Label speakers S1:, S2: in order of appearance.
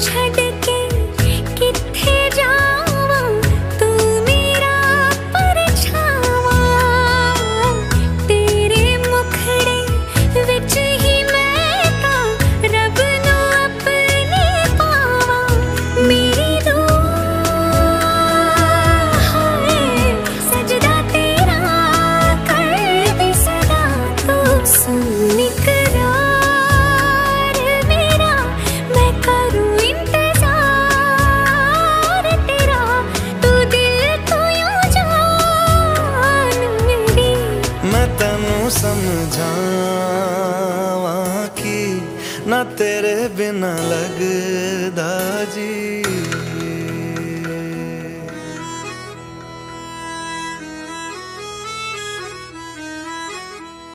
S1: छड़ समझावा की ना तेरे बिना लगदा जी।